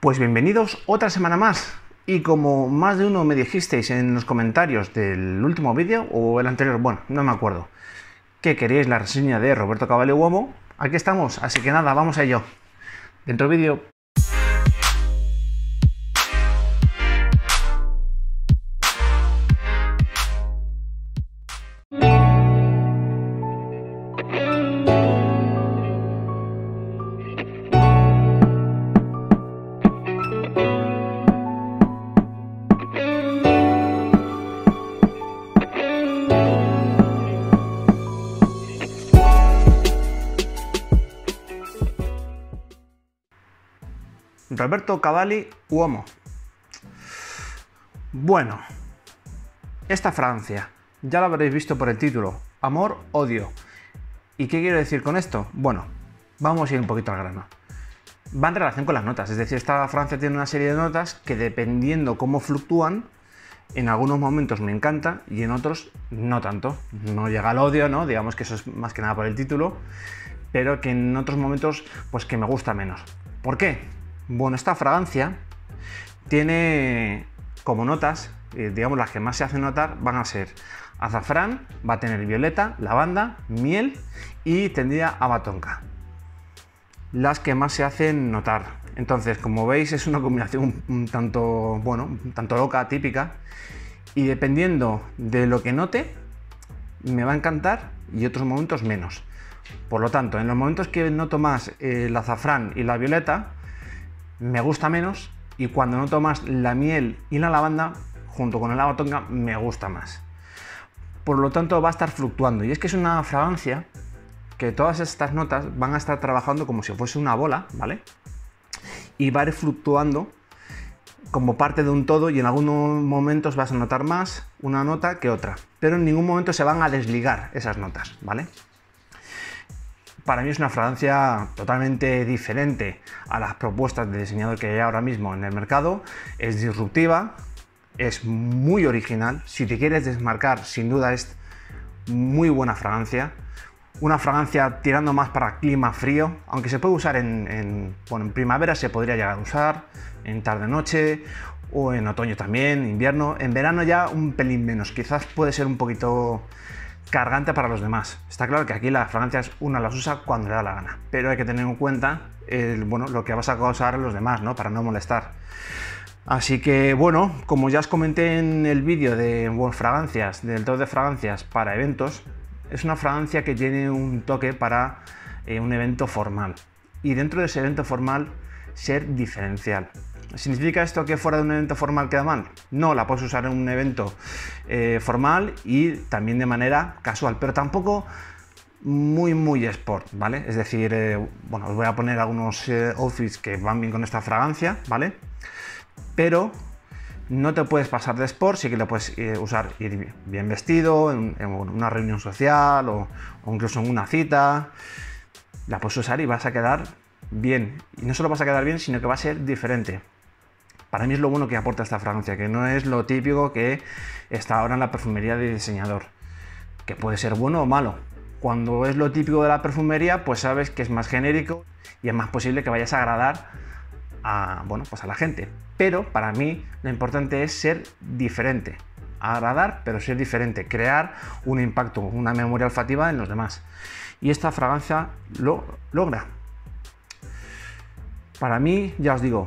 Pues bienvenidos otra semana más. Y como más de uno me dijisteis en los comentarios del último vídeo o el anterior, bueno, no me acuerdo, que queríais la reseña de Roberto Cavalli Uomo, aquí estamos. Así que nada, vamos a ello. Dentro vídeo. Roberto Cavalli Uomo. Bueno, esta Francia, ya lo habréis visto por el título, Amor, Odio. ¿Y qué quiero decir con esto? Bueno, vamos a ir un poquito al grano. Va en relación con las notas, es decir, esta Francia tiene una serie de notas que dependiendo cómo fluctúan, en algunos momentos me encanta y en otros no tanto. No llega al odio, ¿no? Digamos que eso es más que nada por el título, pero que en otros momentos pues que me gusta menos. ¿Por qué? Bueno, esta fragancia tiene como notas, eh, digamos las que más se hacen notar, van a ser azafrán, va a tener violeta, lavanda, miel y tendría abatonca. Las que más se hacen notar. Entonces, como veis, es una combinación un tanto, bueno, tanto loca, típica. Y dependiendo de lo que note, me va a encantar y otros momentos menos. Por lo tanto, en los momentos que noto más el azafrán y la violeta, me gusta menos y cuando noto más la miel y la lavanda, junto con el lavatonga, me gusta más. Por lo tanto, va a estar fluctuando. Y es que es una fragancia que todas estas notas van a estar trabajando como si fuese una bola, ¿vale? Y va a ir fluctuando como parte de un todo y en algunos momentos vas a notar más una nota que otra. Pero en ningún momento se van a desligar esas notas, ¿vale? Para mí es una fragancia totalmente diferente a las propuestas de diseñador que hay ahora mismo en el mercado. Es disruptiva, es muy original. Si te quieres desmarcar, sin duda es muy buena fragancia. Una fragancia tirando más para clima frío, aunque se puede usar en, en primavera, se podría llegar a usar, en tarde-noche o en otoño también, invierno. En verano ya un pelín menos, quizás puede ser un poquito cargante para los demás. Está claro que aquí las fragancias una las usa cuando le da la gana, pero hay que tener en cuenta el, bueno, lo que vas a causar a los demás, ¿no? Para no molestar. Así que bueno, como ya os comenté en el vídeo de fragancias, del top de fragancias para eventos, es una fragancia que tiene un toque para eh, un evento formal. Y dentro de ese evento formal, ser diferencial. ¿Significa esto que fuera de un evento formal queda mal? No, la puedes usar en un evento eh, formal y también de manera casual, pero tampoco muy, muy sport, ¿vale? Es decir, eh, bueno, os voy a poner algunos eh, outfits que van bien con esta fragancia, ¿vale? Pero no te puedes pasar de sport, sí que lo puedes usar ir bien vestido, en, una reunión social o, o incluso en una cita. La puedes usar y vas a quedar bien. Y no solo vas a quedar bien, sino que va a ser diferente. Para mí es lo bueno que aporta esta fragancia, que no es lo típico que está ahora en la perfumería de diseñador, que puede ser bueno o malo. Cuando es lo típico de la perfumería, pues sabes que es más genérico y es más posible que vayas a agradar a, bueno, pues a la gente. Pero para mí lo importante es ser diferente, agradar, pero ser diferente, crear un impacto, una memoria olfativa en los demás. Y esta fragancia lo logra. Para mí, ya os digo,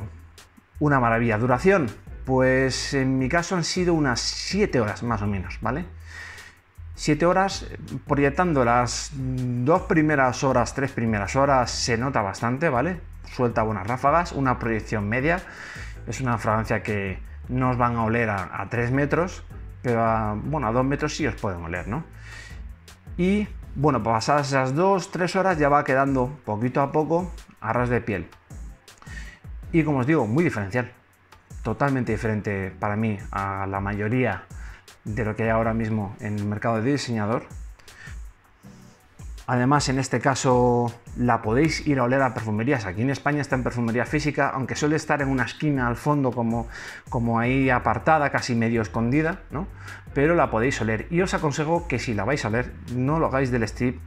una maravilla. Duración, pues en mi caso han sido unas 7 horas más o menos, ¿vale? 7 horas, proyectando las dos primeras horas, tres primeras horas, se nota bastante, ¿vale? Suelta buenas ráfagas, una proyección media. Es una fragancia que no os van a oler a, 3 metros, pero a, bueno, a 2 metros sí os pueden oler, ¿no? Y bueno, pasadas esas 2-3 horas ya va quedando poquito a poco a ras de piel. Y como os digo, muy diferencial. Totalmente diferente para mí a la mayoría de lo que hay ahora mismo en el mercado de diseñador. Además, en este caso la podéis ir a oler a perfumerías. Aquí en España está en perfumería física, aunque suele estar en una esquina al fondo como, como ahí apartada, casi medio escondida, ¿no? Pero la podéis oler. Y os aconsejo que si la vais a oler, no lo hagáis del strip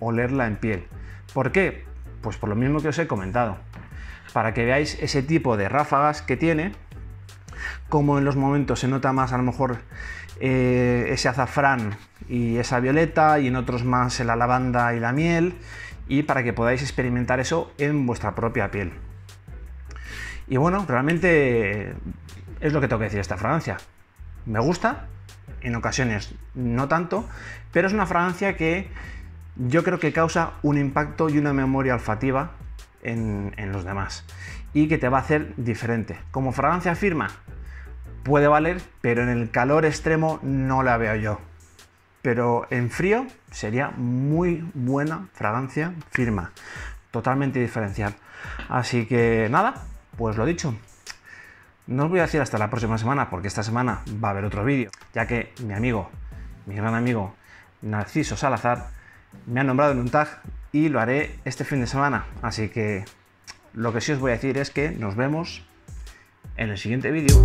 olerla en piel. ¿Por qué? Pues por lo mismo que os he comentado para que veáis ese tipo de ráfagas que tiene, como en los momentos se nota más a lo mejor eh, ese azafrán y esa violeta y en otros más la lavanda y la miel y para que podáis experimentar eso en vuestra propia piel. Y bueno, realmente es lo que tengo que decir esta fragancia. Me gusta, en ocasiones no tanto, pero es una fragancia que yo creo que causa un impacto y una memoria olfativa en, los demás y que te va a hacer diferente. Como fragancia firma, puede valer, pero en el calor extremo no la veo yo. Pero en frío sería muy buena fragancia firma, totalmente diferencial. Así que nada, pues lo dicho. No os voy a decir hasta la próxima semana, porque esta semana va a haber otro vídeo, ya que mi amigo, mi gran amigo Narciso Salazar, me ha nombrado en un tag y lo haré este fin de semana. Así que lo que sí os voy a decir es que nos vemos en el siguiente vídeo.